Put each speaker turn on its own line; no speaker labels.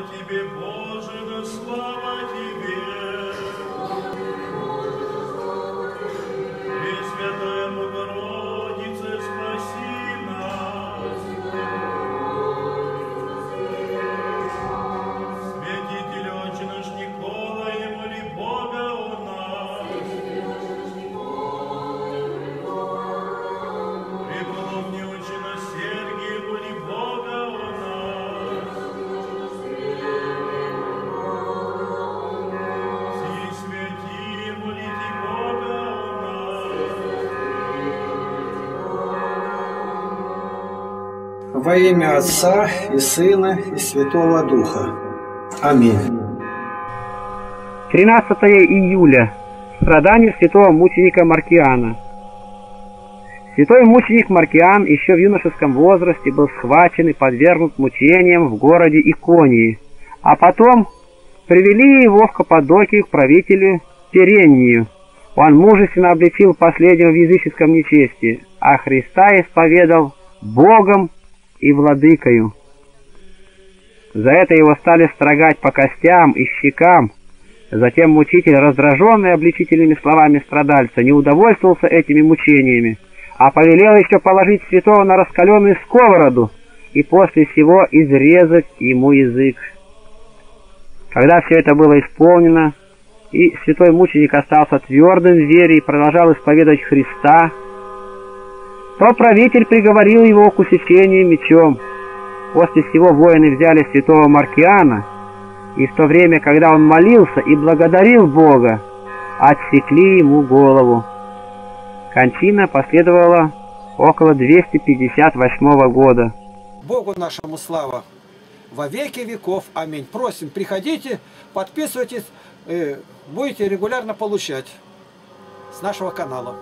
Тебе, Боже, да слава Тебе.
Во имя Отца и Сына и Святого Духа. Аминь.
13 июля. Страдания святого мученика Маркиана. Святой мученик Маркиан еще в юношеском возрасте был схвачен и подвергнут мучениям в городе Иконии, а потом привели его в Каппадокию к правителю Терению. Он мужественно обличил последнего в языческом нечестии, а Христа исповедал Богом и Владыкою. За это его стали строгать по костям и щекам. Затем мучитель, раздраженный обличительными словами страдальца, не удовольствовался этими мучениями, а повелел еще положить святого на раскаленную сковороду и после всего изрезать ему язык. Когда все это было исполнено, и святой мученик остался твердым в вере и продолжал исповедовать Христа, то правитель приговорил его к усечению мечом. После всего воины взяли святого Маркиана, и в то время, когда он молился и благодарил Бога, отсекли ему голову. Кончина последовала около 258 года.
Богу нашему слава во веки веков. Аминь. Просим, приходите, подписывайтесь, э, будете регулярно получать с нашего канала.